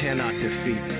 cannot defeat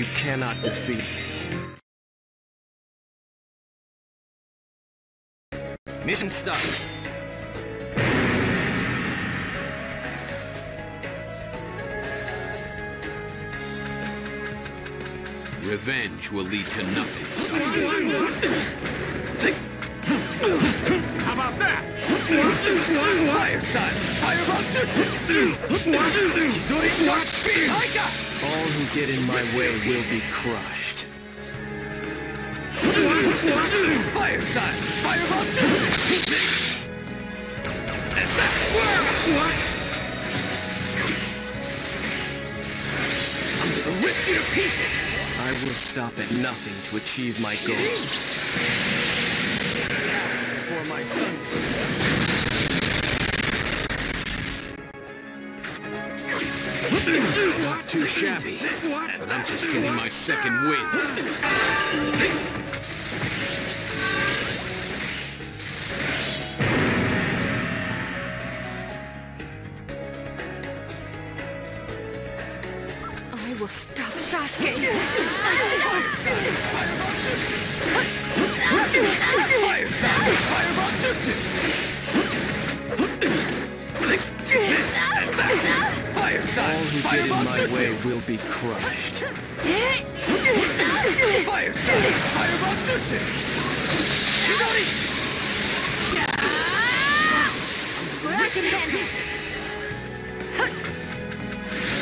You cannot defeat. Mission start. Revenge will lead to nothing, Sasuke. How about that? Fire shot! Fire Doing sharp speed! Haika! All who get in my way will be crushed. Fire shot! Fire And that! I'm gonna rip you to pieces! I will stop at nothing to achieve my goals. For my son. Not too shabby, but I'm just getting my second wind. I will stop Sasuke. Fire my way will be crushed. Fire! Fire Chidori! I can handle it.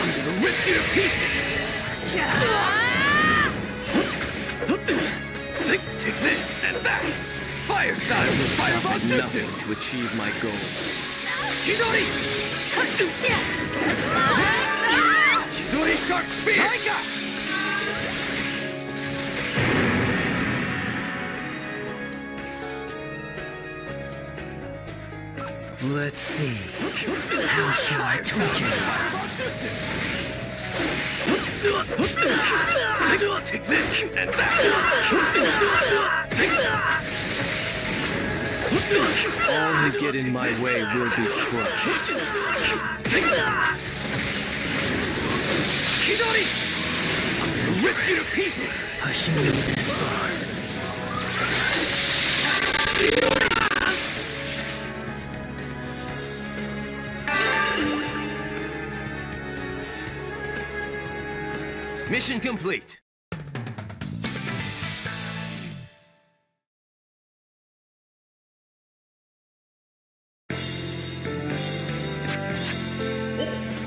I'm gonna rip you to pieces! Take, take this and that! Fire will Fire nothing to achieve my goals. Chidori! Let's see. How shall I torture you? All who get in my way will be crushed. Mission complete. Oh.